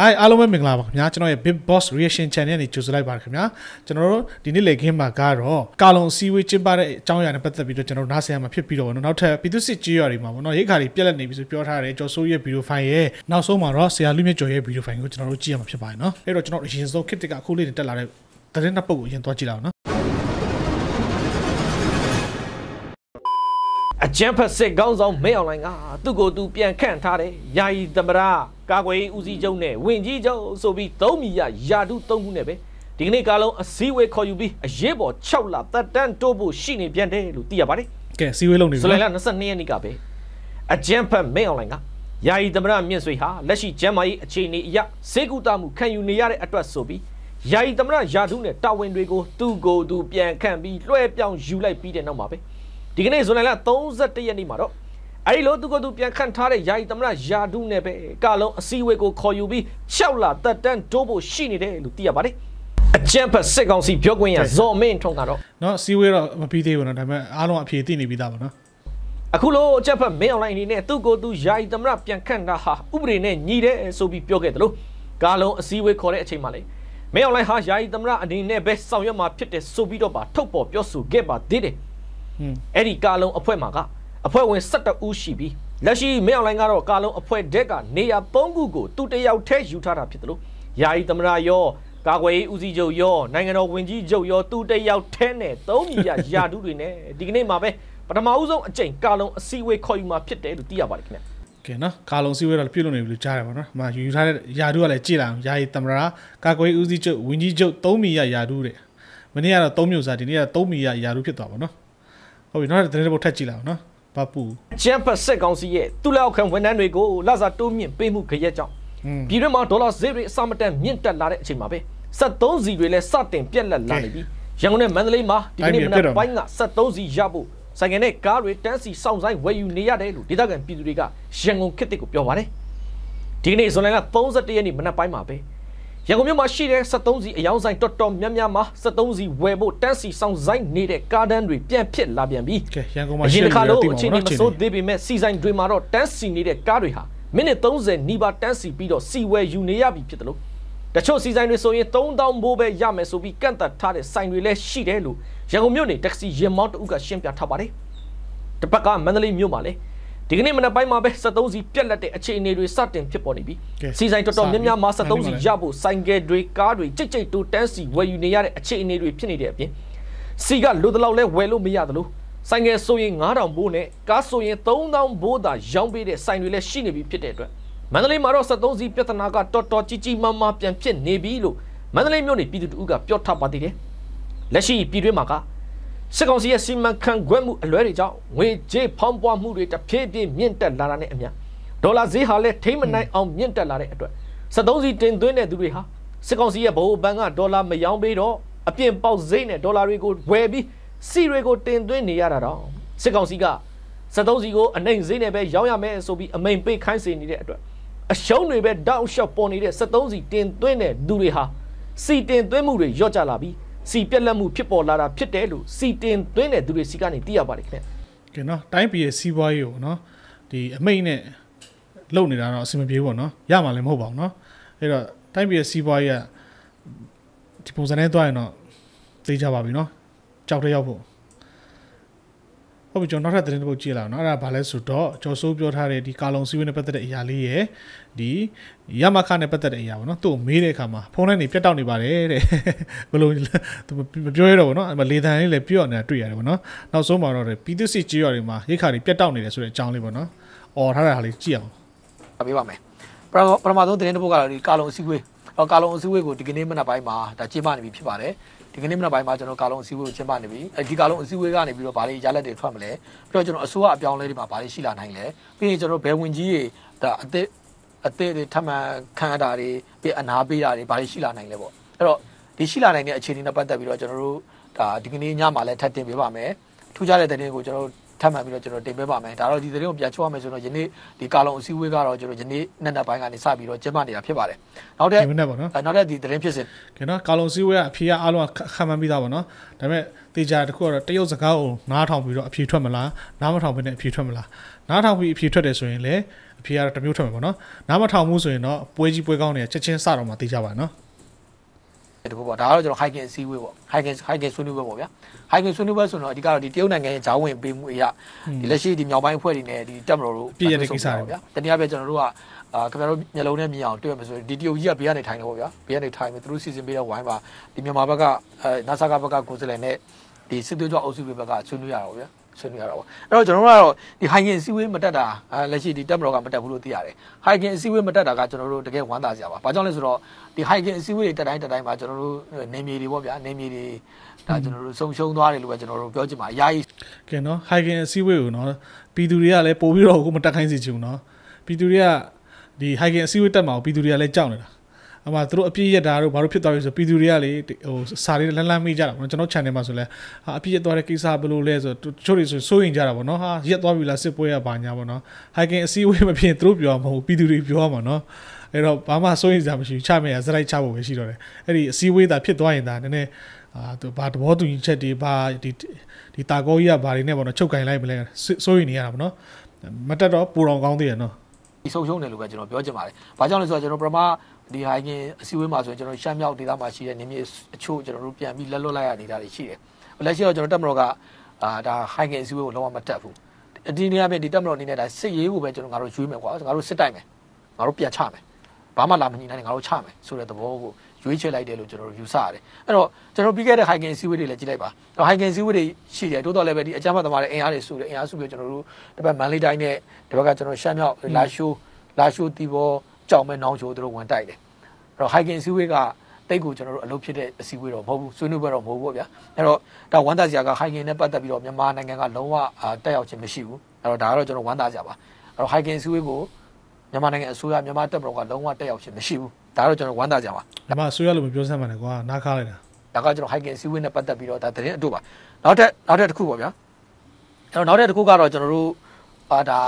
Hi အားလုံးပဲမင်္ဂလာပါခင်ဗျာကျွန်တော်ရဲ့ Big Boss Reaction Channel နဲ့ကြိုဆိုလိုက်ပါခင်ဗျာကျွန်တော်တို့ဒီနေ့လေခင်းမှာကတော့ကာလုံအစည်းအဝေးကျင်းပတဲ့အကြောင်းအရာနဲ့ပတ်သက်ပြီးတော့ကျွန်တော်နားဆင်ရမှာဖြစ်ပြီးတော့နောက်ထပ်ပြည်သူစစ်ကြေးရွာတွေမှာပေါ့နော်ရိတ်ခါတွေပြက်လက်နေပြီဆိုပြောထားတယ်ကျော်စိုးရဲ့ဗီဒီယိုဖိုင်ရဲ့နောက်ဆုံးမှာတော့ဆရာလူမြင့်ကျော်ရဲ့ဗီဒီယိုဖိုင်ကိုကျွန်တော်တို့ကြည့်ရမှာဖြစ်ပါတယ်နော်အဲ့တော့ကျွန်တော်အရင်ဆုံးခစ်တစ်ကအခုလေးနဲ့တက်လာတဲ့သတင်းနှစ်ပုဒ်ကိုအရင်သွားကြည့်လိုက်အောင်နော် အကျန်းဖက်စစ်ကောင်းဆောင်မဲအောင်လိုင်းကသူ့ကိုယ်သူပြန်ခန့်ထားတယ်ယာယီသမရကာကွယ်ရေးဦးစီးချုပ်နဲ့ဝင်ကြီးချုပ်ဆိုပြီးသုံးမီရယာတုသုံးခုနဲ့ပဲဒီကနေ့ကားလုံးအစည်းအဝေးခေါ်ယူပြီးအရေးပေါ်6လသက်တမ်းတိုးဖို့ရှိနေပြန်တယ်လို့သိရပါတယ်ကဲစီဝေးလုံးနေပြီဇူလိုင်လနော်22ရက်နေ့ကပဲအကျန်းဖက်မဲအောင်လိုင်းကယာယီသမရမြင့်ဆွေဟာလက်ရှိကျမ်းမာရေးအခြေအနေအရစေကူတာမှုခံယူနေရတဲ့အတွက်ဆိုပြီးယာယီသမရယာတုနဲ့တာဝန်တွေကိုသူ့ကိုယ်သူပြန်ခန့်ပြီးလွှဲပြောင်းယူလိုက်ပြီးတဲ့နောက်မှာပဲ ဒီကနေ့ဇွန်လ31ရက်နေ့မှာတော့အဲဒီလိုသူကသူပြန်ခန့်ထားတဲ့ယာယီသမရယာဒုနဲ့ပဲကာလုံးအစည်းအဝေးကိုခေါ်ယူပြီး6လသက်တမ်းတိုးဖို့ရှိနေတယ်လို့သိရပါတယ်အကျံဖတ်စစ်ကောင်စီပြောခွင့်ရဇော်မင်းထွန်းကတော့နော်စီဝေးတော့မပြီးသေးဘူးနော်ဒါပေမဲ့အားလုံးအဖြေသိနေပြီးသားပါနော်အခုလိုအကျံဖတ်မင်းအွန်လိုင်းအနေနဲ့သူ့ကိုယ်သူယာယီသမရပြန်ခန့်တာဟာဥပဒေနဲ့ညီတယ်ဆိုပြီးပြောခဲ့တယ်လို့ကာလုံးအစည်းအဝေးခေါ်တဲ့အချိန်မှာလေမင်းအွန်လိုင်းဟာယာယီသမရအနေနဲ့ပဲဆောင်ရွက်မှာဖြစ်တယ်ဆိုပြီးတော့ပါထုတ်ပေါ်ပြောဆိုခဲ့ပါသေးတယ်ဟွန်း အဲ့ဒီကာလုံးအဖွဲ့မှာကအဖွဲ့ဝင်12ဦးရှိပြီးလက်ရှိမင်းအောင်လိုင်းကတော့ကာလုံးအဖွဲ့တက်ကနေရာ3ခုကိုသူတယောက်တည်းယူထားတာဖြစ်တယ်လို့ယာယီသမရရောကာကွယ်ရေးဦးစီးချုပ်ရောနိုင်ငံတော်ဝန်ကြီးချုပ်ရောသူတယောက်တည်းနဲ့သုံးညီရယာတုတွေနဲ့ဒီကနေ့မှာပဲပထမဦးဆုံးအကြိမ်ကာလုံးအစည်းအဝေးခေါ်ယူမှာဖြစ်တယ်လို့သိရပါတယ်ခင်ဗျကဲနော်ကာလုံစီဝေးတော့ပြုတ်လို့နေပြီလို့ကြားတယ်ပါနော်။အမှယူထားတဲ့ယာဒူကလည်းကြည်လာအောင်ယာယီတမရာကာကွယ်ဦးစီးချုပ်ဝင်းကြီးချုပ်3မီရယာဒူတဲ့။မနေ့ကတော့3မျိုးစားဒီနေ့က3မီရယာဒူဖြစ်သွားပါတော့။ ဟုတ်ပြီနောက်တစ်တဲ့ဘုတ်ထက်ကြည့်လာအောင်နော်။ဘာပူကျန်းဖတ်စစ်ကောင်စီရဲ့သူ့လက်အောက်ခံဝန်ထမ်းတွေကိုလာစာတိုးမြင့်ပေးမှုခရက်ကြောင့်อืมပြည်တွင်းမှာဒေါ်လာဈေးတွေအစမတန်မြင့်တက်လာတဲ့အချိန်မှာပဲ73စီတွေလည်းစတင်ပြက်လက်လာနေပြီရန်ကုန်နဲ့မန္တလေးမှာဒီကနေ့မနက်ပိုင်းက73စီရဖို့ဆိုင်ကနေကားတွေတန်းစီစောင့်ဆိုင်ဝယ်ယူနေရတယ်လို့ဒေသခံပြည်သူတွေကရန်ကုန်ခေတ်တစ်ကိုပြောပါတယ်ဒီကနေ့ဇွန်လ31ရက်နေ့မနက်ပိုင်းမှာပဲ ရန်ကုန်မြို့မှာရှိတဲ့73စီအယောင်ဆိုင်တော်တော်များများမှာ73စီဝယ်ဖို့တန်းစီစောင့်ဆိုင်နေတဲ့ကားတန်းတွေပြန်ဖြစ်လာပြန်ပြီကဲရန်ကုန်မှာအရင်တစ်ခါလို့အချိန်နော်မစိုးသေးပေမဲ့စီဆိုင်တွေမှာတော့တန်းစီနေတဲ့ကားတွေဟာမိနစ်30နီးပါးတန်းစီပြီးတော့စီဝယ်ယူနေရပြီဖြစ်တယ်လို့တချို့စီဆိုင်တွေဆိုရင်3000ဘိုးပဲရမယ်ဆိုပြီးကန့်သက်ထားတဲ့ဆိုင်တွေလည်းရှိတယ်လို့ရန်ကုန်မြို့နေတက္ကစီရင်မောင်းတအုပ်ကရှင်းပြထားပါတယ်တစ်ပတ်ကမန္တလေးမြို့မှာလည်း ဒီကနေ့မနက်ပိုင်းမှာပဲ73စီပြက်လက်တဲ့အခြေအနေတွေစတင်ဖြစ်ပေါ်နေပြီစီဆိုင်တော်တော်များများမှာ73စီရဖို့ဆိုင်ကယ်တွေကားတွေကြိတ်ကြိတ်တိုးတန်းစီဝယ်ယူနေရတဲ့အခြေအနေတွေဖြစ်နေတဲ့အပြင်စီကလိုတလောက်လဲဝယ်လို့မရသလိုဆိုင်ငယ်ဆိုရင်9000ဘိုးနဲ့ကားဆိုရင်3000ဘိုးသာရောင်းပေးတဲ့ဆိုင်တွေလည်းရှိနေပြီဖြစ်တဲ့အတွက်မန္တလေးမှာတော့73စီပြဿနာကတော်တော်ကြီးကြီးမားမားပြန်ဖြစ်နေပြီလို့မန္တလေးမြို့နေပြည်သူတို့ကပြောထားပါသေးတယ်လက်ရှိပြည်တွင်းမှာက စစ်ကောင်စီရဲ့စီမံခန့်ခွဲမှုအလွဲတွေကြောင့်ငွေကြေးဖောင်းပွားမှုတွေတဖြည်းဖြည်းမြင့်တက်လာတာနဲ့အမျှဒေါ်လာဈေးဟာလည်းထိမ့်မနိုင်အောင်မြင့်တက်လာတဲ့အတွက်73စီတင်သွင်းတဲ့သူတွေဟာစစ်ကောင်စီရဲ့ဗဟိုဘဏ်ကဒေါ်လာမရောင်းပေးတော့အပြင်ပေါက်ဈေးနဲ့ဒေါ်လာတွေကိုဝယ်ပြီးစီတွေကိုတင်သွင်းနေရတာတော့စစ်ကောင်စီက73စီကိုအနိုင်ဈေးနဲ့ပဲရောင်းရမယ်ဆိုပြီးအမိန်ပေးခိုင်းစေနေတဲ့အတွက်အရှုံးတွေပဲတောက်လျှောက်ပေါ်နေတဲ့73စီတင်သွင်းတဲ့သူတွေဟာစီတင်သွင်းမှုတွေညော့ကျလာပြီး စီပြက်လက်မှုဖြစ်ပေါ်လာတာဖြစ်တယ်လို့စီတင်သွင်းတဲ့သူတွေစီကနေသိရပါတယ်ခင်ဗျကဲနော်တိုင်းပြည်ရဲ့စီးပွားရေးကိုနော်ဒီအမိတ်နဲ့လုံနေတာတော့အဆင်မပြေဘူးပေါ့နော်။ရမှာလည်းမဟုတ်ပါဘူးနော်။အဲ့တော့တိုင်းပြည်ရဲ့စီးပွားရေးကဒီပုံစံနဲ့သွားရင်တော့သိကြပါပြီနော်။ကြောက်တဲ့ရောက်ဖို့ ဟုတ်ပြီကျွန်တော်နောက်ထပ်သတင်းတစ်ပုဒ်ကြည့်လာအောင်နော်အဲ့ဒါဘာလဲဆိုတော့ကျော်စိုးပြောထားတဲ့ဒီကာလုံစီးဝေးနဲ့ပတ်သက်တဲ့အရာလေးရယ်ဒီရမခနဲ့ပတ်သက်တဲ့အရာပေါ့နော်သူ့ကိုမေးတဲ့အခါမှာဖုန်းထဲနေပြတ်တောက်နေပါတယ်တဲ့ဘယ်လိုသူမပြောရတော့ဘူးနော်အဲ့မှာလေတံလေးလည်းပြော့နေတာတွေ့ရတယ်ပေါ့နော်နောက်ဆုံးမှာတော့ပြည်သူစစ်ကြေးရွာတွေမှာရိတ်ခါတွေပြတ်တောက်နေတယ်ဆိုတဲ့အကြောင်းလေးပေါ့နော်အော်ထားတဲ့ဟာလေးကြည့်အောင်အပေးပါမယ်ပထမပထမဆုံးသတင်းတစ်ပုဒ်ကတော့ဒီကာလုံအစည်းအဝေးအော်ကာလုံအစည်းအဝေးကိုဒီကနေ့မနက်ပိုင်းမှာဒါကျင်းပနေပြီဖြစ်ပါတယ် ဒီကနေ့မနက်ပိုင်းမှာကျွန်တော်ကာလုံအစည်းအဝေးကိုကျင်းပနေပြီအဲဒီကာလုံအစည်းအဝေးကနေပြီးတော့ဗာလေးရလက်တွေထွက်မလဲပြီးတော့ကျွန်တော်အစိုးရအပြောင်းလဲတွေမှာဗာလေးရှိလာနိုင်လဲပြီးရင်ကျွန်တော်ဘယ်ဝင်ကြီးတွေဒါအသက်အသက်တွေထပ်မံခံရတာတွေပြီးအနာပေးတာတွေဗာလေးရှိလာနိုင်လဲပေါ့အဲ့တော့ဒီရှိလာနိုင်တဲ့အခြေအနေနဲ့ပတ်သက်ပြီးတော့ကျွန်တော်တို့ဒါဒီကနေ့ညမှာလည်းထပ်တင်ပေးပါမယ်ထူးခြားတဲ့သတင်းကိုကျွန်တော်တို့ ထပ်မှန်ပြီးတော့ကျွန်တော်တင်ပေးပါမယ်ဒါတော့ဒီသတင်းကိုပြန်ချောရမယ်ဆိုတော့ယနေ့ဒီကာလုံအစည်းအဝေးကတော့ကျွန်တော်ယနေ့နေ့နေ့ပိုင်းကနေစပြီးတော့ကျင်းပနေတာဖြစ်ပါတယ်နောက်တဲ့ဒီမနေ့ပေါ့နော်နောက်တဲ့ဒီသတင်းဖြစ်စဉ်ကဲနော်ကာလုံစီးဝဲကအဖြေကအားလုံးခံမှန်းပြီးသားပေါ့နော်ဒါပေမဲ့တေချာတစ်ခုကတော့တရုတ်စကားကိုနားထောင်ပြီးတော့အဖြေထွက်မလားနားမထောင်ဘဲနဲ့အဖြေထွက်မလားနားထောင်ပြီးအဖြေထွက်တယ်ဆိုရင်လည်းအဖေကတော့တစ်မျိုးထွက်မှာပေါ့နော်နားမထောင်မှုဆိုရင်တော့ပွဲကြီးပွဲကောင်းတွေကချက်ချင်းစတော့မှသိကြပါနော် တခုပေါ့ဒါကတော့ကျွန်တော် hiking စီးဝေးပေါ့ hiking hiking ဆွေးနွေးပွဲပေါ့ဗျာ hiking ဆွေးနွေးပွဲဆိုတော့အဓိကတော့ဒီတရုတ်နိုင်ငံရဲ့ဂျောင်းဝင်ပေးမှုအရာဒီလက်ရှိဒီမြောက်ပိုင်းအဖွဲ့တွေနဲ့ဒီတက်မတော်တို့ဗျာတနည်းအားဖြင့်ကျွန်တော်တို့ကအာခင်ဗျားတို့မျက်လုံးနဲ့မြင်အောင်တွေ့ရမယ်ဆိုရင်ဒီတရုတ်ကြီးကဘေးကနေထိုင်တယ်ပေါ့ဗျာဘေးကနေထိုင်ပြီးသူတို့စီစဉ်ပေးတဲ့ဝိုင်းပါဒီမြန်မာဘက်ကအဲနာဆာကဘက်ကကိုယ်စားလှယ်နဲ့ဒီစစ်သွေးကြွအုပ်စုဘက်ကဆွေးနွေးရတာပေါ့ဗျာ ဆွေးနွေးရတာပေါ့အဲ့တော့ကျွန်တော်တို့ကတော့ဒီ hiking စီးဝေးမတက်တာလက်ရှိဒီတက်မတော်ကမတက်ဘူးလို့သိရတယ် hiking စီးဝေးမတက်တာကကျွန်တော်တို့တကယ်ဝမ်းသာစရာပါဘာကြောင့်လဲဆိုတော့ဒီ hiking စီးဝေးတွေတက်တိုင်းတက်တိုင်းမှာကျွန်တော်တို့နေမြေတွေပေါ့ဗျာနေမြေတွေဒါကျွန်တော်တို့ဆုံရှုံသွားတယ်လို့ပဲကျွန်တော်တို့ပြောချင်ပါအယားကြီးကဲနော် hiking အစည်းအဝေးကိုနော်ပြည်သူတွေကလည်းပို့ပြီးတော့ကိုမတက်ခိုင်းစီချင်ဘူးနော်ပြည်သူတွေကဒီ hiking အစည်းအဝေးတက်မှာကိုပြည်သူတွေကလည်းကြောက်နေတာ အမှသူတို့အပြည့်ရက်တာတို့ဘာလို့ဖြစ်သွားပြီဆိုပြည်သူတွေကလေဟိုစာလေးလန်းလန်းမိကြတာပေါ့နော်ကျွန်တော် channel မှာဆိုလဲဟာအပြည့်ရက်သွားတဲ့ကိစ္စဘယ်လိုလဲဆိုတချို့တွေဆိုစိုးရင်ကြတာပေါ့နော်ဟာရက်သွားပြီလားစစ်ပွဲရပါညာပေါ့နော် hiking အစည်းအဝေးမဖြစ်သူတို့ပြောမှာမဟုတ်ပြည်သူတွေပြောမှာနော်အဲ့တော့ဘာမှစိုးရင်စရာမရှိဘူးချမယ်စရိုက်ချဖို့ပဲရှိတော့တယ်အဲ့ဒီအစည်းအဝေးသာဖြစ်သွားရင်ဒါနည်းနည်းအာသူဘာသဘောတူညီချက်တွေဘာဒီဒီတာကောကြီးကဘာတွေနဲ့ပေါ့နော်ချုပ်ကင်လိုက်မလဲစိုးရင်နေရတာပေါ့နော်မတက်တော့ပူတော်ကောင်းသေးရနော်ဒီဆုံးရှုံးတယ်လို့ပဲကျွန်တော်ပြောချင်ပါတယ်။ဘာကြောင့်လဲဆိုတော့ကျွန်တော်ပထမ ဒီ hiking အစည်းအဝေးမှာဆိုရင်ကျွန်တော်ရှမ်းမြောက်ဒေသမှာရှိတဲ့နေမြေအချို့ကျွန်တော်တို့ပြန်ပြီးလက်လွတ်လိုက်ရနေတာတွေရှိတယ်။လက်ရှိတော့ကျွန်တော်တက်မတော်ကအာဒါ hiking အစည်းအဝေးကိုလုံးဝမတက်ဘူး။ဒီနေရာမှာဒီတက်မတော်အနေနဲ့ဒါစစ်ရေးကိုပဲကျွန်တော်ငါတို့ရွေးမယ်ကွာ။ငါတို့စစ်တိုက်မယ်။ငါတို့ပြန်ချမယ်။ဘာမှလာမညှိနှိုင်းနဲ့ငါတို့ချမယ်ဆိုတဲ့သဘောကိုရွေးချယ်လိုက်တယ်လို့ကျွန်တော်တို့ယူဆရတယ်။အဲ့တော့ကျွန်တော်ပြီးခဲ့တဲ့ hiking စီးဝေးတွေလည်းကြည့်လိုက်ပါ။တော့ hiking စီးဝေးတွေရှိတယ်တိုးတော်လည်းပဲဒီအကြမ်းဖက်သမားတွေအင်အားတွေစုတယ်အင်အားစုပြီးကျွန်တော်တို့တစ်ပတ်မန်လေးတိုင်းနဲ့ဒီဘက်ကကျွန်တော်ရှမ်းမြောက်လာရှိုးလာရှိုးတီဘော ကြောင်မဲနောင်ချိုးတို့ဝင်တိုက်တယ်။အဲ့တော့ hiking စီးဝေးကတိတ်ကိုကျွန်တော်တို့အလုပ်ဖြစ်တဲ့အစည်းအဝေးတော့မဟုတ်ဘူးဆွေးနွေးပွဲတော့မဟုတ်ဘူးဗျာအဲ့တော့ဒါဝမ်းသာစရာက hiking နဲ့ပတ်သက်ပြီးတော့မြန်မာနိုင်ငံကလုံးဝတက်ရောက်ခြင်းမရှိဘူးအဲ့တော့ဒါကတော့ကျွန်တော်ဝမ်းသာစရာပါအဲ့တော့ hiking စီးဝေးကိုမြန်မာနိုင်ငံအစိုးရမြန်မာတပ်မတော်ကလုံးဝတက်ရောက်ခြင်းမရှိဘူးဒါတော့ကျွန်တော်ဝမ်းသာကြပါဒီမှာဆွေးရလို့မပြောစမ်းပါနဲ့ကွာနားခါလိုက်တာဒါကကျွန်တော် hiking စီးဝေးနဲ့ပတ်သက်ပြီးတော့ဒါသတင်းအတူပါနောက်ထပ်နောက်ထပ်တစ်ခုပေါ့ဗျာအဲ့တော့နောက်ထပ်တစ်ခုကတော့ကျွန်တော်တို့အာဒါ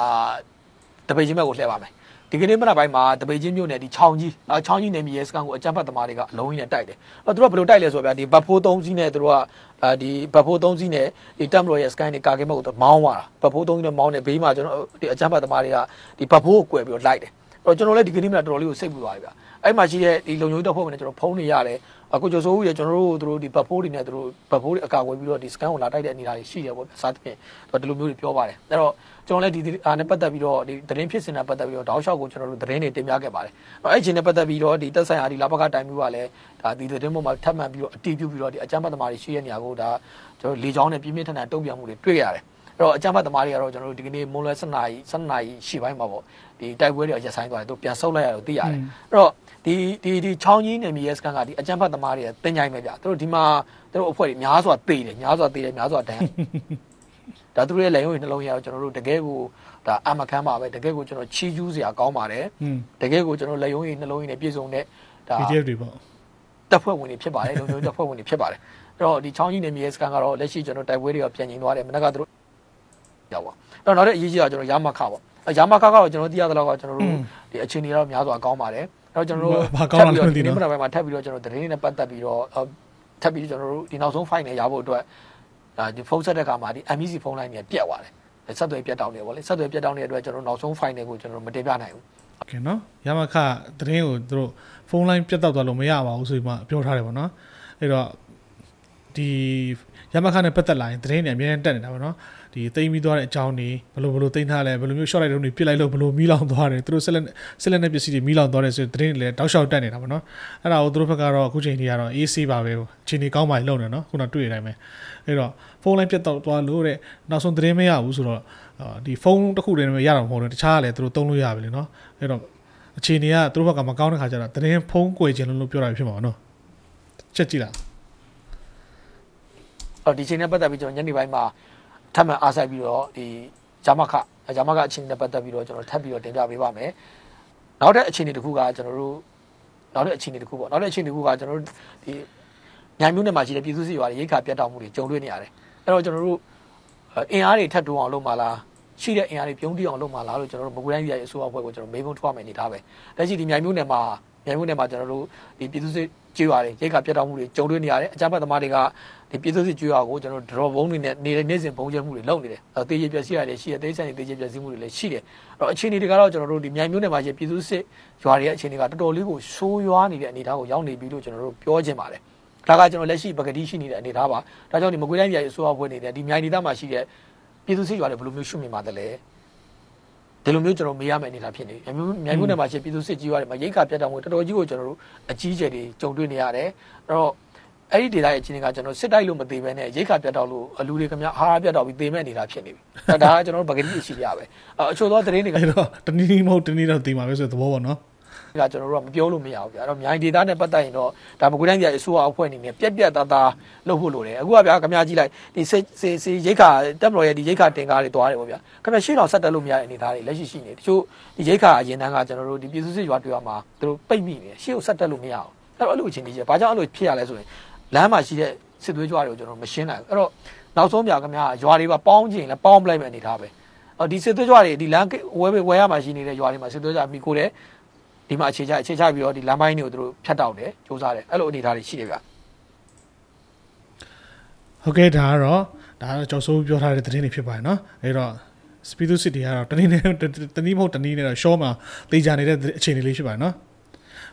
တပိတ်ချင်းဘက်ကိုလှည့်ပါမယ် ဒီကနေ့မနက်ပိုင်းမှာတပိတ်ချင်းမြို့နယ်ဒီချောင်းကြီးအဲချောင်းကြီးနယ်မြေရဲစခန်းကိုအကြမ်းဖက်သမားတွေကအလုံးကြီးနဲ့တိုက်တယ်အဲ့တော့သူတို့ကဘယ်လိုတိုက်လဲဆိုတော့ဗျာဒီဘတ်ဖိုး၃စီးနဲ့သူတို့ကအဲဒီဘတ်ဖိုး၃စီးနဲ့ဒီတက်မတော်ရဲ့စကန်တွေကာကင်းဘက်ကိုမောင်းသွားတာဘတ်ဖိုး၃စီးနဲ့မောင်းနေဘေးမှာကျွန်တော်ဒီအကြမ်းဖက်သမားတွေကဒီဘတ်ဖိုးကိုကွယ်ပြီးတော့လိုက်တယ်အဲ့တော့ကျွန်တော်လည်းဒီကနေ့မနက်တော်တော်လေးကိုစိတ်ပူသွားပြီဗျာအဲ့မှာရှိတဲ့ဒီလုံခြုံရေးတပ်ဖွဲ့ဝင်တွေကျွန်တော်ဖုန်းနေရတယ် အခုကျော်စိုးဦးရကျွန်တော်တို့တို့ဒီဘတ်ဖိုးတွေနဲ့တို့ဘတ်ဖိုးတွေအကာအကွယ်ပြီးတော့ဒီစကန်ကိုလာတိုက်တဲ့အနေအထားတွေရှိတယ်ပေါ့ဗျာစားသဖြင့်တော့ဒီလိုမျိုးတွေပြောပါတယ်အဲ့တော့ကျွန်တော်လည်းဒီအားနဲ့ပတ်သက်ပြီးတော့ဒီသတင်းဖြစ်စဉ်နဲ့ပတ်သက်ပြီးတော့တောက်လျှောက်ကိုကျွန်တော်တို့သတင်းတွေတင်ပြခဲ့ပါတယ်အဲ့အဲ့ချင်းနဲ့ပတ်သက်ပြီးတော့ဒီတက်ဆိုင်ရာဒီလာဘကတိုင်မျိုးကလည်းဒါဒီသတင်းပေါ်မှာထပ်မံပြီးတော့အတီးပြုပြီးတော့ဒီအကြမ်းဖက်သမားတွေရှိတဲ့နေရာကိုဒါကျွန်တော်လေချောင်းနဲ့ပြင်းပြင်းထန်ထန်တုံ့ပြန်မှုတွေတွေ့ရတယ်အဲ့တော့အကြမ်းဖက်သမားတွေကတော့ကျွန်တော်တို့ဒီကနေ့မွန်လွဲ7နာရီ7နာရီရှိပိုင်းမှာပေါ့ဒီတိုက်ပွဲတွေရက်ဆိုင်သွားတယ်သူပြန်ဆုတ်လိုက်ရတော့သိရတယ်အဲ့တော့ ဒီဒီဒီချောင်းကြီးနယ်မြေရဲစခန်းကဒီအကြမ်းဖက်သမားတွေတင်ကြိုင်ပဲဗျသူတို့ဒီမှာသူတို့အဖွဲ့တွေများစွာတေးတယ်များစွာတေးတယ်များစွာတန်းဒါသူတို့ရဲ့လက်ရုံးနှလုံးရအောင်ကျွန်တော်တို့တကယ်ကိုဒါအမခမ်းပါပဲတကယ်ကိုကျွန်တော်ချီးကျူးစရာကောင်းပါတယ်อืมတကယ်ကိုကျွန်တော်လက်ရုံးရည်နှလုံးရည်နဲ့ပြည့်စုံတဲ့ဒါ PDF တွေပေါ့တပ်ဖွဲ့ဝင်တွေဖြစ်ပါတယ်လုံခြုံရေးတပ်ဖွဲ့ဝင်တွေဖြစ်ပါတယ်အဲ့တော့ဒီချောင်းကြီးနယ်မြေရဲစခန်းကတော့လက်ရှိကျွန်တော်တိုက်ပွဲတွေကပြန်ကျင်သွားတယ်မနက်ကသူတို့ရောက်ပါအဲ့တော့နောက်တဲ့အရေးကြီးတာကျွန်တော်ရမခပေါ့အဲ့ရမခကတော့ကျွန်တော်သိရသလောက်ကကျွန်တော်တို့ဒီအခြေအနေတော့များစွာကောင်းပါတယ်အဲ့ တော့ကျွန်တော်တို့ ဘာကောင်းလဲမသိ ဒီ နော် နေ့မှာထပ်ပြီးတော့ကျွန်တော်သတင်းတွေနဲ့ပတ်သက်ပြီးတော့ထပ်ပြီးကျွန်တော်တို့ဒီနောက်ဆုံး fight နဲ့ရဖို့အတွက်ဒါဒီဖုန်းဆက်တဲ့အခါမှာဒီ MEC ဖုန်းလိုင်းတွေပြတ်သွားတယ်ဆက်သွယ်ပြတ်တောင်းနေပေါ့လေဆက်သွယ်ပြတ်တောင်းနေတဲ့အတွက်ကျွန်တော်နောက်ဆုံး fight ကိုကျွန်တော်မတင်ပြနိုင်ဘူး โอเคเนาะရမခသတင်းကိုသူတို့ဖုန်းလိုင်းပြတ်တောက်သွားလို့မရပါဘူးဆိုပြီးမှပြောထားတယ်ပေါ့เนาะအဲ့တော့ဒီ ရမခနဲ့ပတ်သက်လာရင်သတင်းတွေအများကြီးတက်နေတာပေါ့နော်ဒီတိမ့်ပြီးသွားတဲ့အကြောင်းတွေဘလို့ဘလို့တိမ့်ထားလဲဘလို့မျိုး short လိုက်တော့နေပြစ်လိုက်လို့ဘလို့မီးလောင်သွားတယ်သူတို့ဆက်လက်ဆက်လက်နဲ့ပစ္စည်းတွေမီးလောင်သွားတယ်ဆိုတဲ့သတင်းတွေလည်းတောက်လျှောက်တက်နေတာပေါ့နော်အဲ့ဒါကိုသူတို့ဘက်ကတော့အခုချိန်ထိကတော့ AC ပါပဲချိန်နေကောင်းပါလေလုံနေနော်ခုနတွေ့ရတိုင်းပဲအဲ့တော့ဖုန်းလိုင်းပြတ်တော့သွားလို့တဲ့နောက်ဆုံးသတင်းမရဘူးဆိုတော့ဒီဖုန်းတစ်ခုတည်းနဲ့ရတာမဟုတ်ဘူးတခြားကလည်းသူတို့သုံးလို့ရပြီလေနော်အဲ့တော့အခြေအနေကသူတို့ဘက်ကမကောင်းတဲ့ခါကျတော့သတင်းဖုံးကွယ်ခြင်းလို့ပြောတာဖြစ်မှာပေါ့နော်ချက်ကြည့်လား အော်ဒီချိန်နဲ့ပတ်သက်ပြီးကျွန်တော်ညနေပိုင်းမှာထပ်မံအားဆိုင်ပြီးတော့ဒီဂျာမခဂျာမခအချိန်နဲ့ပတ်သက်ပြီးတော့ကျွန်တော်ထပ်ပြီးတော့တင်ပြပေးပါမယ်နောက်တဲ့အခြေအနေတစ်ခုကကျွန်တော်တို့နောက်တဲ့အခြေအနေတစ်ခုပေါ့နောက်တဲ့အခြေအနေတစ်ခုကကျွန်တော်တို့ဒီညမျိုးနယ်မှာရှိတဲ့ပြည်သူ့စစ်ရွာတွေရိတ်ခါပြတ်တောက်မှုတွေကြုံတွေ့နေရတယ်အဲ့တော့ကျွန်တော်တို့အင်အားတွေထပ်တိုးအောင်လုပ်မှလားရှိတဲ့အင်အားတွေပြုံးတိအောင်လုပ်မှလားလို့ကျွန်တော်တို့မကွေးတိုင်းပြည်ရဲ့အစိုးရအဖွဲ့ကိုကျွန်တော်မေးခွန်းထုတ်ရမယ်အနေထားပဲလက်ရှိဒီမြိုင်မျိုးနယ်မှာမြိုင်မျိုးနယ်မှာကျွန်တော်တို့ဒီပြည်သူ့စစ်ကျွေးရတယ်ရိတ်ခါပြတ်တောက်မှုတွေကြုံတွေ့နေရတယ်အကြမ်းဖက်သမားတွေက ဒီပြည်သူစစ်ကျွေးရကိုကျွန်တော် drop ဘုံတွေနဲ့နေတဲ့နေ့စဉ်ဘုံကျဲမှုတွေလုပ်နေတယ်အဲတေးရပြစီရတယ်ရှိတယ်တေးဆိုင်တေးရပြစီမှုတွေလည်းရှိတယ်အဲ့တော့အခြေအနေတွေကတော့ကျွန်တော်တို့ဒီမြိုင်မျိုးနယ်မှာရှိပြည်သူစစ်ရွာတွေရဲ့အခြေအနေကတော်တော်လေးကိုဆိုးရွားနေတဲ့အနေအထားကိုရောက်နေပြီလို့ကျွန်တော်တို့ပြောချင်ပါတယ်ဒါကကျွန်တော်လက်ရှိပကတိရှိနေတဲ့အနေအထားပါဒါကြောင့်ဒီမကွေးတိုင်းပြည်ရဲ့အစိုးရဖွဲ့နေတဲ့ဒီမြိုင်ဒေသမှာရှိတဲ့ပြည်သူစစ်ရွာတွေဘယ်လိုမျိုးရှုမြင်ပါတယ်လဲဒီလိုမျိုးကျွန်တော်မေးရမယ့်အနေအထားဖြစ်နေတယ်။မြိုင်မြို့နယ်မှာရှိပြည်သူစစ်ကြီးရတယ်မှာရိတ်ခါပြတ်တောင်ဝင်တော်တော်ကြီးကိုကျွန်တော်တို့အကြီးအကျယ်တွေကြုံတွေ့နေရတယ်။အဲ့တော့ အဲ့ဒီဒေတာရဲ့အခြေအနေကကျွန်တော်စစ်တိုက်လို့မသေးဘဲနဲ့ရိတ်ခါပြတ်တောက်လို့အလူတွေကများဟာရပြတ်တောက်ပြီးသေမဲ့အနေအထားဖြစ်နေပြီ။ဒါကကျွန်တော်တို့ပကတိရှိရပဲ။အချို့သောသတင်းတွေကအဲ့တော့တနည်းနည်းမဟုတ်တနည်းတော့သိမှာပဲဆိုတဲ့သဘောပေါ့နော်ကကျွန်တော်တို့ကမပြောလို့မရဘူးဗျာအဲ့တော့မြိုင်ဒေတာနဲ့ပတ်သက်ရင်တော့ဒါမကွေးတိုင်းပြည်အစိုးရအဖွဲ့အနေနဲ့ပြက်ပြက်သားသားလုပ်ဖို့လိုတယ်အခုကဗျာခင်ဗျားကြည့်လိုက်ဒီစေစေစေရိတ်ခါတက်မတော်ရဲ့ဒီရိတ်ခါတင်ကားတွေတွားတယ်ပေါ့ဗျာခင်ဗျာရှေ့တော်ဆက်တက်လို့မရတဲ့အနေအထားတွေလက်ရှိရှိနေတချို့ဒီရိတ်ခါအရင်တန်းကကျွန်တော်တို့ဒီပြည်သူစစ်ရွာတွေ့ရမှာသူတို့ပိတ်မိနေတယ်ရှေ့ကိုဆက်တက်လို့မရအောင်အဲ့တော့အဲ့လိုအခြေအနေကြီးဘာကြောင့်အဲ့လိုဖြစ်ရလဲဆိုရင် လမ်းမှာရှိတဲ့စစ်သွေးကြွတွေကိုကျွန်တော်မရှင်းနိုင်ဘူးအဲ့တော့နောက်ဆုံးပြခင်ဗျာရွာတွေပါပေါင်းကြည့်ရင်လည်းပေါင်းပလိုက်မဲ့အနေအထားပဲအော်ဒီစစ်သွေးကြွတွေဒီလမ်းဝဲဝဲရမှာရှိနေတဲ့ရွာတွေမှာစစ်သွေးကြွမိကိုတယ်ဒီမှာအခြေချအခြေချပြီးတော့ဒီလမ်းပိုင်းတွေကိုသူတို့ဖြတ်တောက်တယ်စူးစမ်းတယ်အဲ့လိုအနေအထားတွေရှိတယ်ဗျဟုတ်ကဲ့ဒါကတော့ဒါကတော့ကျော်စိုးပြောထားတဲ့သတင်းတွေဖြစ်ပါတယ်နော်အဲ့တော့ Speed City ကတော့တနည်းနဲ့တနည်းမဟုတ်တနည်းနဲ့တော့ show မှာတေးကြနေတဲ့အခြေအနေလေးဖြစ်ပါတယ်နော်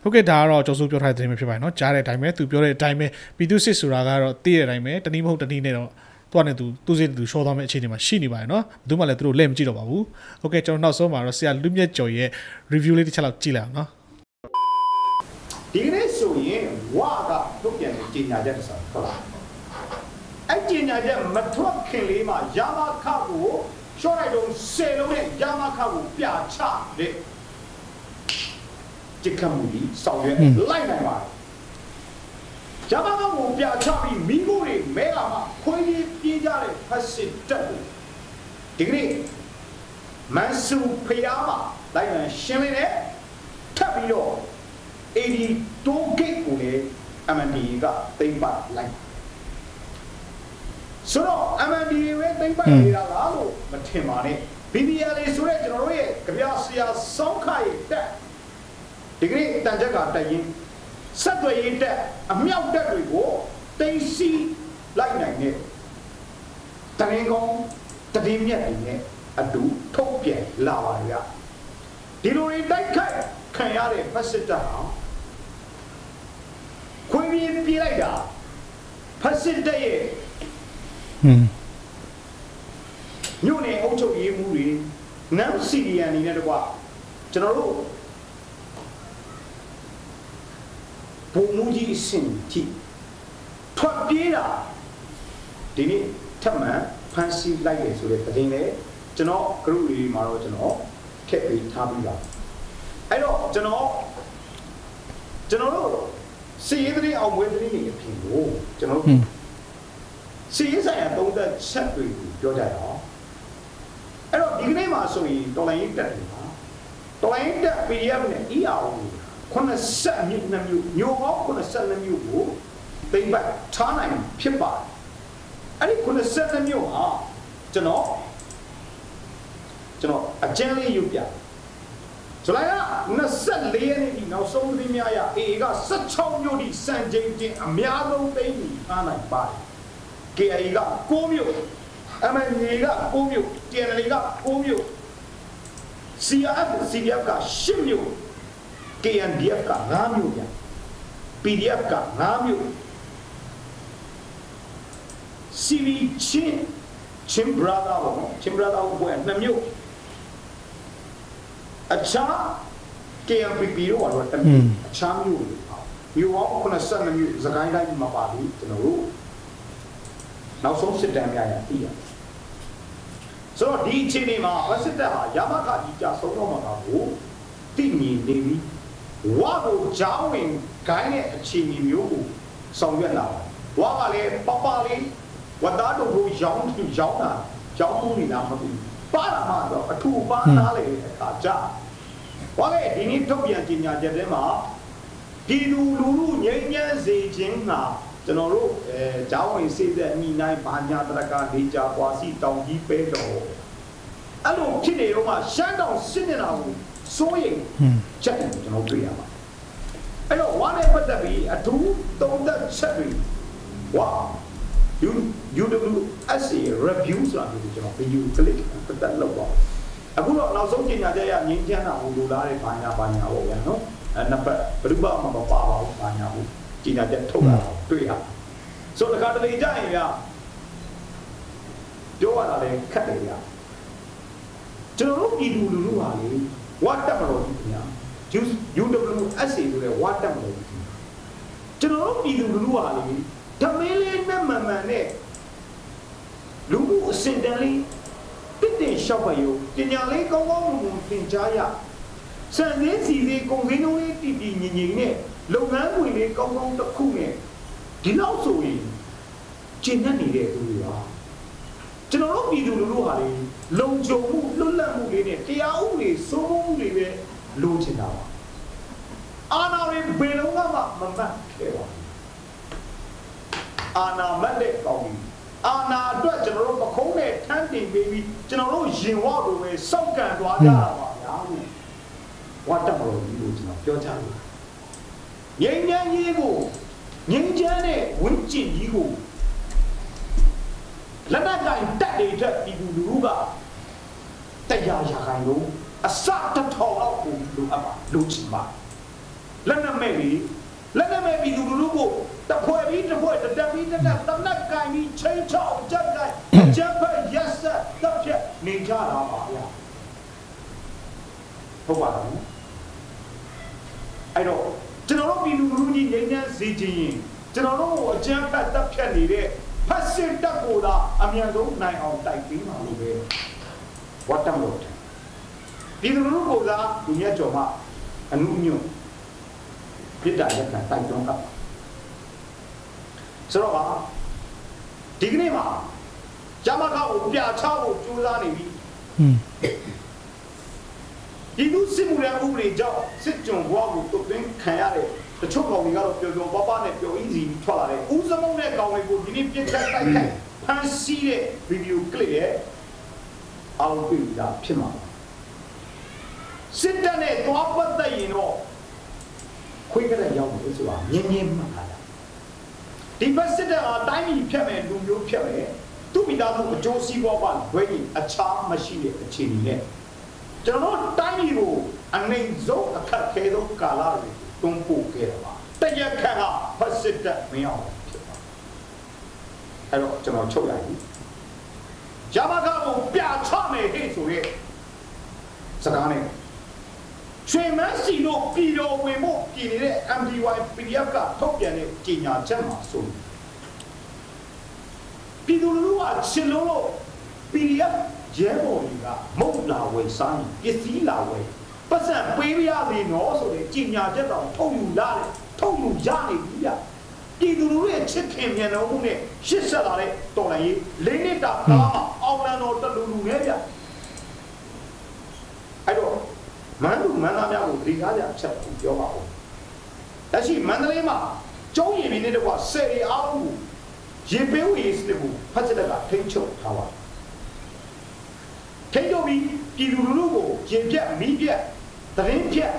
ဟုတ်ကဲ့ဒါကတော့ကျော်စိုးပြောထားတဲ့သတင်းပဲဖြစ်ပါတယ်နော်ကြားတဲ့အတိုင်းပဲသူပြောတဲ့အတိုင်းပဲပြည်သူစစ်ဆိုတာကတော့သိတဲ့အတိုင်းပဲတနည်းမဟုတ်တနည်းနဲ့တော့သူကလည်းသူသူစိတ်သူ show သွားမယ့်အခြေအနေမှာရှိနေပါတယ်နော်ဘယ်သူမှလည်းသူတို့လက်မကြည့်တော့ပါဘူးဟုတ်ကဲ့ကျွန်တော်နောက်ဆုံးမှာတော့ဆရာလူမြတ်ကျော်ရဲ့ review လေးတစ်ချက်လောက်ကြည့်လိုက်အောင်နော်ဒီကနေ့ဆိုရင်ဝါကထုတ်ပြန်တဲ့ကြေညာချက်တစ်စောင်ဟုတ်လားအဲ့ကြေညာချက်မထွက်ခင်လေးမှာယာမခကိုရှော့လိုက်တော့ဆယ်လုံးနဲ့ယာမခကိုပြချတဲ့ จิตခမှုကြီးဆောင်ရွက်လိုက်နိုင်ပါတယ်ယာမခကိုပြချပြီးမိဖို့တွေမဲလာမှခွေးကြီးပြေးကြတဲ့ဖက်စစ်တက်ကိုဒီကနေ့မန်ဆူဖျားမှာလိုက်မှရှင်းလင်းတဲ့ထပ်ပြီးတော့ AD တိုးဂိတ်ကိုလည်း MNDA ကသိမ့်ပတ်လိုက်ဆိုတော့ MNDA ပဲသိမ့်ပတ်နေတာလားလို့မထင်ပါနဲ့ BBL ဆိုတဲ့ကျွန်တော်တို့ရဲ့ကြပြဆရာစောင်းခရဲ့တက် ဒီကနေ့တန်ချက်ကတက်ရင်ဆက်သွယ်ရေးတက်အမြောက်တက်တွေကိုတိတ်စီလိုက်နိုင်တဲ့တရင်ကောင်းတည်မြတ်တွေနဲ့အတူထုတ်ပြန်လာပါရဒီလိုတွေတိုက်ခိုက်ခံရတဲ့ဖက်စစ်တပ်ဟာခွေးပြေးပြေးလိုက်တာဖက်စစ်တပ်ရဲ့ဟွန်းမြို့နယ်အုပ်ချုပ်ရေးမှုတွေနမ်စီဒီယန်နေနဲ့တကွကျွန်တော်တို့ ပုံမှုကြီးအဆင့်ထိထွက်ပြေးတာဒီနေ့ထပ်မံဖန်ဆီးလိုက်ရဆိုတဲ့သတင်းလေးကျွန်တော် group လေးမှာတော့ကျွန်တော်ထည့်ပေးထားပြီးပါအဲ့တော့ကျွန်တော်ကျွန်တော်တို့စီရေးသတင်းအောင်ဝဲသတင်းတွေအဖြစ်ကိုကျွန်တော်ဟွန်းစီရေးဆိုင်ရာသုံးသက်ချက်တွေကိုပြောကြရအောင်အဲ့တော့ဒီကနေ့မှာဆိုရင်တော်လိုင်းတက်တယ်ပါတော်လိုင်းတက် PDF နဲ့ ERO 80မြင့်နှမျိုးညိုပေါင်း82မျိုးကိုသိမ့်ပတ်ထားနိုင်ဖြစ်ပါတယ်အဲ့ဒီ82မျိုးဟာကျွန်တော်ကျွန်တော်အကျဉ်းလေးယူပြဇူလိုင်က24ရက်နေ့ဒီနောက်ဆုံးသတင်းများအရ AA က16မျိုးဒီစံချိန်တင်အများဆုံးသိမ်းပြီးထားနိုင်ပါတယ် KIA က6မြို့ MNA က6မြို့ TNL က6မြို့ CRF CDF က10မြို့ KNDF က9မြို့ပြန် PDF က9မြို့ CV ချင်းချင်း brother ပေါ့နော်ချင်း brother ဘွဲ့2မြို့အခြား KMPP တို့ကတော့တစ်မြို့အခြားမြို့တွေပေါ့မြို့ပေါင်း82မြို့စကိုင်းတိုင်းမှာပါပြီကျွန်တော်တို့နောက်ဆုံးစစ်တမ်းများရသိရတယ်ဆိုတော့ဒီအခြေအနေမှာဝက်စစ်တပ်ဟာရမခကြီးကြဆုံးတော့မှာကိုတိမြင်နေပြီး ဝါကိုကြောင်းဝင်ဂိုင်းတဲ့အခြေအနေမျိုးကိုဆောင်ရွက်လာတယ်ဝါကလည်းပပလေးဝတ်သားတို့ကိုရောင်းသူရောင်းတာရောင်းမှုနေလားမသိဘူးပါလာမှတော့အထူပါသားလေအခါကြဝါလေဒီနေ့ထုတ်ပြန်ကြေညာချက်ထဲမှာဒီလူလူလူငြိမ်းချမ်းစေခြင်းဟာကျွန်တော်တို့အဲဂျောင်းဝင်စေတဲ့အမိနိုင်ဘာညာတရကနေကြပွားစီတောင်ကြီးပဲတော်အဲ့လိုဖြစ်နေတော့မှရှမ်းတောင်စစ်နေတာကို စိုးရိမ်ဟွန်းချက်တယ်ကျွန်တော်တွေ့ရပါအဲ့တော့ဝါနဲ့ပတ်သက်ပြီးအထူးသုံးသက်ချက်တွေဝါ U UWSA review ဆိုတာမျိုးကျွန်တော် video click ပတ်သက်လောက်ပါအခုတော့နောက်ဆုံးညညာချက်ရငင်းချမ်းတာဟိုလိုလားတဲ့ဘာညာဘာညာပေါ့ဗျာနော်အဲနှစ်ပတ်ဘယ်သူမှမပါပါဘူးဘာညာဘူးညညာချက်ထုတ်လာတော့တွေ့ရဆိုတော့တခါတလေကြရင်ဗျာပြောရတာလည်းခက်တယ်ဗျာကျွန်တော်တို့ပြည်သူလူထုဟာလေ ဝတ်တက်မလို့ကြီးဗျာ UWSA ဆိုတဲ့ဝတ်တက်မလို့ကြီးကျွန်တော်တို့ပြည်သူလူထုဟာလေဓမင်းလေးနဲ့မှန်မှန်နဲ့လူမှုအစဉ်တန်းလေးတည်တည်ရှောက်ပါရောပညာလေးကောင်းကောင်းမွန်မွန်သင်ကြားရစံစင်းစီလေးကုန်စင်းလုံးလေးတည်တည်ငြိမ်ငြိမ်နဲ့လုပ်ငန်းဝင်လေးကောင်းကောင်းတစ်ခုနဲ့ဒီလောက်ဆိုရင်ကျင့်တတ်နေတဲ့သူတွေပါ ကျွန်တော်တို့ပြည်သူလူထုဟာလေလုံခြုံမှုလွတ်လပ်မှုလေးနဲ့တရားဥပဒေစိုးမိုးမှုတွေပဲလိုချင်တာပါအာဏာတွေဘယ်တော့မှမမှတ်ခဲ့ပါဘူးအာနာမတ်တဲ့ကောင်းပြီအာနာအတွက်ကျွန်တော်တို့ပခုံးနဲ့ထမ်းတင်ပေးပြီးကျွန်တော်တို့ရင်ဝလိုပဲစောက်ကန်သွားကြတာပါဗျာဝတ်တက်မလို့ဒီလိုကျွန်တော်ပြောချင်တယ်ငြိမ်းချမ်းရေးကိုငြိမ်းချမ်းတဲ့ဝင်းကျင်ကြီးကို လက်နက်ကင်တက်တွေထက်ပြည်သူလူထုကတရားရာခိုင်လုံးအစတစ်ထောင်လောက်ကိုလိုအပ်ပါလိုချင်ပါလက်နက်မဲ့ပြီးလက်နက်မဲ့ပြည်သူလူထုကိုတဖွဲ့ပြီးတဖွဲ့တတက်ပြီးတတက်တနက်ကင်ပြီးချင်းချောက်ကြက်ကင်ကြက်ဖက်ရက်ဆက်တပ်ဖြတ်နေကြတာပါဗျာဟုတ်ပါလားအဲ့တော့ကျွန်တော်တို့ပြည်သူလူထုကြီးငြိမ်းချမ်းစေချင်ရင်ကျွန်တော်တို့အကြမ်းဖက်တပ်ဖြတ်နေတဲ့ ဖက်စစ်တပ်ကိုသာအမြန်ဆုံးနိုင်အောင်တိုက်ပေးပါလို့ပဲဝတ်တမလို့ပြည်သူလူထုကိုသာလူမြတ်ကျော်မှအမှုညွတ်ပြစ်တာရက်ခံတိုက်တွန်းကပ်ဆိုတော့ဒီကနေ့မှာဂျမခကိုပြချဖို့ကြိုးစားနေပြီอืมဒီလူစစ်မှုရဥပဒေကြောင့်စစ်ကြုံဘဝကိုတုတ်သိမ်းခံရတဲ့ တချို့ကောင်တွေကတော့ပျော်ပျော်ပါးပါးနဲ့ပျော်အီးစီထွက်လာတဲ့ဦးစမုံတဲ့ကောင်တွေကိုဒီနေ့ပြစ်ချက်တိုက်ခိုက်ဖန်ဆီးတဲ့ဗီဒီယိုကလစ်ရဲ့အောင်ပြတာဖြစ်မှာစစ်တပ်နဲ့တွားပတ်သက်ရင်တော့ခွေးကလေးရောက်လို့ဆိုတာမြင်းမြင်းမှတ်လာတာဒီဘက်စစ်တပ်ဟာတိုင်းပြည်ဖြတ်မယ်လူမျိုးဖြတ်မယ်သူ့မိသားစုအကျိုးစီးပွားပါလွဲရင်အခြားမရှိတဲ့အခြေအနေနဲ့ကျွန်တော်တို့တိုင်းပြည်ကိုအနေဆုံးအခက်ခဲဆုံးကာလတွေ တွန်းပို့ခဲ့တာပါတရက်ခန့်ကဖက်စစ်တပ်မင်းအောင်ဖြစ်ပါအဲ့တော့ကျွန်တော်ချုပ်လိုက်ပြီရမကကိုပြချမယ်ဟဲ့ဆိုရဲစကားနဲ့ရွှေမန်းစီတို့ပြည်တော်ဝင်ဖို့ပြည်နေတဲ့ MDY PDF ကထုတ်ပြန်တဲ့ကြေညာချက်မှာဆိုပြည်သူလူထုကရှင်လုံးလို့ PDF ရဲဘော်တွေကမုတ်လာဝယ်စားရင်ပစ္စည်းလာဝယ် ပတ်စံပေးပြရစီနော်ဆိုတဲ့ကြီးညာချက်တော်ထုတ်ယူလာတယ်ထုတ်ယူရနေပြီဗျပြည်သူလူထုရဲ့ချစ်ခင်မြန်တော်မှုနဲ့ရှစ်ဆက်လာတဲ့တော်လှန်ရေးလေးနှစ်တာကားမှာအောင်လန်တော်တလူလူနဲ့ဗျအဲ့တော့မန္တလူမန္တများကိုဒီကားကြအချက်ကိုပြောပါဦးလက်ရှိမန္တလေးမှာကျုံးရည်ပြီးတဲ့ကွာဆယ်ရီအားလုံးကိုရေပေးဝေးစတဲ့ကိုဖတ်ချက်ကထိန်းချုပ်ထားပါထိတ်တော့ပြီးပြည်သူလူထုကိုရင်ပြက်မီးပြက် သတင်းပြက်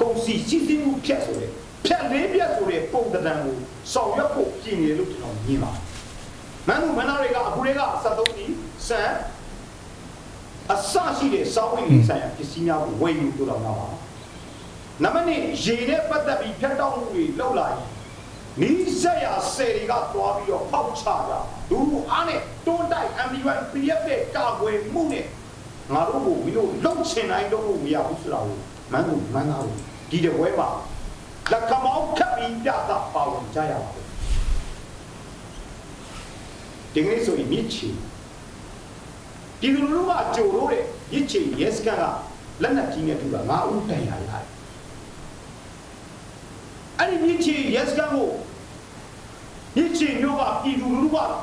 ကုန်စီစီစဉ်မှုပြက်ဆိုတဲ့ဖြတ်လေးပြက်ဆိုတဲ့ပုံတံတန်ကိုဆောင်ရွက်ဖို့ပြင်နေလို့ကျွန်တော်မြင်ပါတယ်။မန်လူမနာတွေကအခုတွေက73ဒီစံအစရှိတဲ့စောင်းဝင်လေးဆိုင်ရာပစ္စည်းများကိုဝယ်ယူတို့တော့မှာပါ။နံပါတ်1ရေနဲ့ပတ်သက်ပြီးဖြတ်တောက်မှုတွေလောက်လာရင်နီးစက်ရဆယ်တွေကတွားပြီးတော့ဖောက်ချတာလူအားနဲ့တွန်းတိုက် MD1 PDF ရဲ့ကာကွယ်မှုနဲ့ ငါတို့ကိုမင်းတို့လုံချင်တိုင်းတော့မရဘူးဆိုတာကိုမန်းကိုမန်းသားကိုဒီတဲ့ဘွဲမှာလက်ခမောင်းခတ်ပြီးပြတာပါဝင်ကြရပါတယ်ဒီကနေ့ဆိုရင်မြစ်ချီဒီလူလူကကြိုလို့တဲ့မြစ်ချီ yes ကလက်နက်ကြီးနဲ့တူတာငါဦးတန်ရရတယ်အဲ့ဒီမြစ်ချီ yes ကကိုမြစ်ချီမျိုးကပြည်သူလူထုက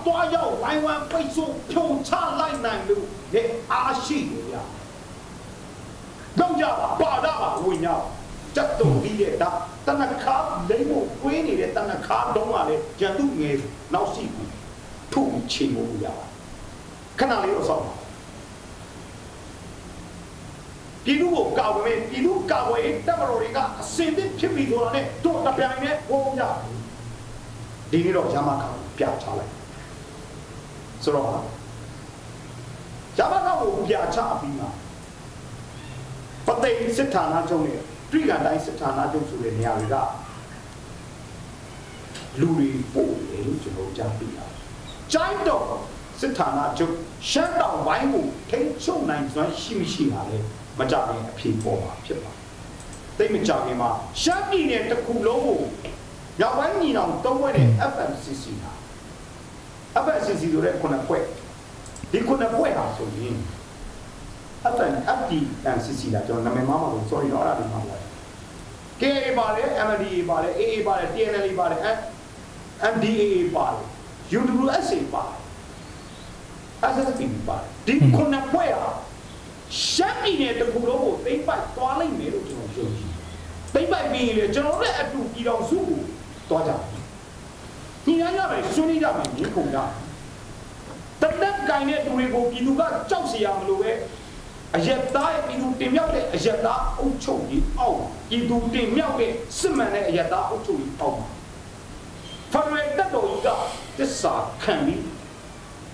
တွားရောက်ဝိုင်းဝန်းပိတ်ဆို့ဖြုံချလိုက်နိုင်လို့လေအားရှိတယ်ဗျာတော့ကြပါပါတာပါဝင်ရစက်တုံပြီးတဲ့ဒါတနခါလိမ့်ဖို့တွေးနေတဲ့တနခါတုံးကလည်းကြံသူငယ်နောက်ရှိဘူးထုချေဖို့ရပါခဏလေးတော့ဆောက်ပါပြည်သူကိုကာကွယ်မယ်ပြည်သူကာကွယ်ရေးတပ်မတော်တွေကအစင်သစ်ဖြစ်ပြီးဆိုတာနဲ့တို့တပြိုင်နဲ့ဟောကြ ဒီနေ့တော့ရမခါပြချလိုက်ဆိုတော့ရမခါကိုပြချပြီးမှပသိမ်စစ်ဌာနချုပ်နဲ့ပြည်ကတိုင်းစစ်ဌာနချုပ်ဆိုတဲ့နေရာတွေကလူတွေပို့တယ်လို့ကျွန်တော်ကြားပြီးတာကျိုင်းတော့စစ်ဌာနချုပ်ရှမ်းတောင်ဘိုင်းကိုထိန်းချုပ်နိုင်စွမ်းရှိမရှိတာလေမကြခင်အဖြေပေါ်မှာဖြစ်ပါသိမကြခင်မှာရှမ်းပြည်နယ်တစ်ခုလုံးကို မြောက်ပိုင်းညီနောင်တုံးဝဲတဲ့ FMCC ဟာ FMCC ဆိုတဲ့ခုနှစ်ဖွဲ့ဒီခုနှစ်ဖွဲ့ဟာဆိုရင် FN FDMCC လာကျွန်တော်နာမည်မမလို့ sorry တော့အဲ့ဒါဒီမှာပါ KA ပါတယ် MLDA ပါတယ် AA ပါတယ် TNL ပါတယ် MDAA ပါတယ် UWSA ပါတယ် SSP ပါတယ်ဒီခုနှစ်ဖွဲ့ဟာရှမ်းပြည်နယ်တစ်ခုလုံးကိုသိမ့်ပိုက်သွားလိုက်မယ်လို့ကျွန်တော်ယုံကြည်သိမ့်ပိုက်ပြီးရင်လေကျွန်တော်တို့လည်းအတူပြည်တော်စုကို သွားကြတယ်ညီရရမယ်ဆွေးနွေးကြမယ်ညီကုန်ကြတနက်ကင်တဲ့သူတွေကိုပြည်သူကကြောက်เสียရမလို့ပဲအယက်သားရဲ့ပြည်သူတင်မြောက်တဲ့အယက်သားအုပ်ချုပ်ရေးအောက်ပြည်သူတင်မြောက်တဲ့စစ်မှန်တဲ့အယက်သားအုပ်ချုပ်ရေးအောက်ဖရယ်တက်တော်ကြီးကသစ္စာခံပြီး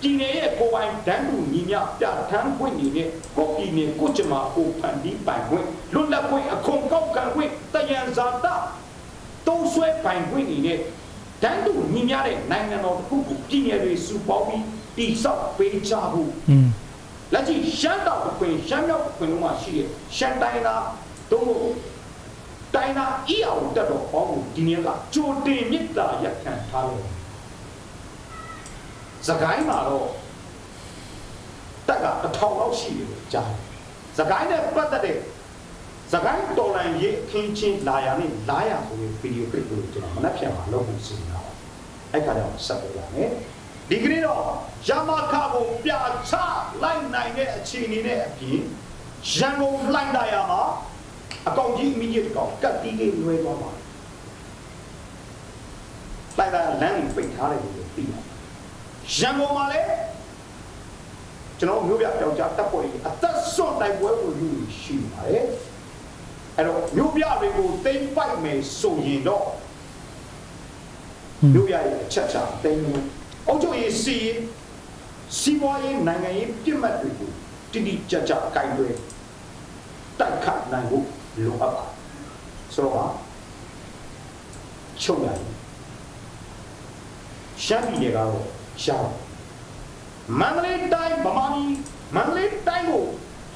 ပြည်နယ်ရဲ့ကိုယ်ပိုင်ဒန်းတူညီမျှပြဋ္ဌာန်းခွင့်နေတဲ့ကိုပြည်နယ်ကိုကျမကိုဖန်တီးပိုင်ခွင့်လွတ်လပ်ခွင့်အခွန်ကောက်ခံခွင့်တယံဇာတ တုံးဆွဲပိုင်ခွင့်နေတဲ့ဒန်းတူညီမျှတဲ့နိုင်ငံတော်တစ်ခုကိုပြည်နယ်တွေစုပေါင်းပြီးတည်ဆောက်ပေးကြဖို့อืมလက်ရှိရှမ်းတောင်ခွင်ရှမ်းမြောက်ခွင်လုံးမှာရှိတဲ့ရှမ်းတိုင်းသားတို့ကိုတိုင်းသားအီအောင်တက်တော့ဘောကိုဒီနေ့ကကြိုတင်မြစ်တာရက်ခံထားလို့စကိုင်းမှာတော့တက်ကအထောင်လောက်ရှိတယ်လို့ကြားတယ်စကိုင်းနဲ့ပတ်သက်တဲ့ စကိုင်းတော်လန်ရေးအခင်းချင်းလာရနဲ့လာရဆိုတဲ့ဗီဒီယိုကလစ်ကိုကျွန်တော်မနှက်ဖြန်မှာလုပ်ဖို့စီစဉ်တာပါအဲ့ခါကျတော့ဆက်ပြရမယ်ဒီကနေ့တော့ရမခကိုပြချလိုက်နိုင်တဲ့အခြေအနေနဲ့အပြင်ရန်ကုန်လှိုင်းတာရမှာအကောင်ကြီးအမိကြီးတကောင်ကတ်တီးလေးလွဲသွားပါလိုက်တာလမ်းကိုပိတ်ထားတယ်လို့ပြီးပါရန်ကုန်မှာလည်းကျွန်တော်မျိုးပြပြောက်ကြတပ်ပေါ်ကြီးအသက်ဆွတ်တိုက်ပွဲကိုယူရှိပါတယ် အဲ့တော့မျိုးပြတွေကိုတိမ့်ပိုက်မယ်ဆိုရင်တော့မျိုးပြရဲ့အချက်ချတိမ့်လို့အုပ်ချုပ်ရေးစီရေးစီးပွားရေးနိုင်ငံရေးပြစ်မှတ်တွေကိုတိတိကျကျအကင်တွေတိုက်ခတ်နိုင်ဖို့လိုအပ်ပါဆိုတော့ချုပ်ရတယ်ရှမ်းပြည်နယ်ကတော့ရှမ်းမန္တလေးတိုင်းဗမာပြည်မန္တလေးတိုင်းကို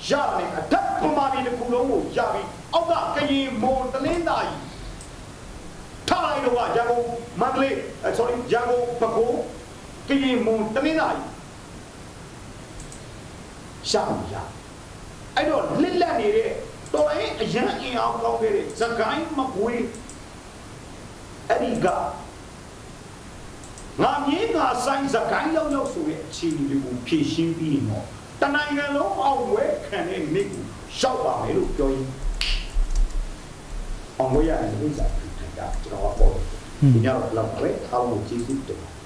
ရတယ်အထက်ဗမာပြည်တစ်ခုလုံးကိုရပြီးအောက်ကကရင်မွန်တလင်းသားကြီးထားလိုက်တော့ရန်ကုန်မန္တလေး sorry ရန်ကုန်ပဲခူးကရင်မွန်တလင်းသားကြီးရှမ်းရအဲ့တော့လစ်လက်နေတဲ့တော်ရင်အရန်အင်အောင်ကောင်းခဲ့တဲ့သကိုင်းမကွေးအဲ့ဒီကငါမြင်းငါဆိုင်စကိုင်းရောက်ရောက်ဆိုတဲ့အခြေအနေတွေကိုဖြည့်ရှင်းပြီးရင်တော့ တနိုင်ငံလုံးအောင်ဝဲခံတဲ့နေ့ကိုရှောက်ပါမယ်လို့ပြောရင်အောင်ဝဲရတဲ့ဥစ္စာကိုထင်တာကျွန်တော်ကပေါ်တယ်ဒီညတော့လောက်ပဲအားလုံးကိုကျေးဇူးတင်ပါတယ်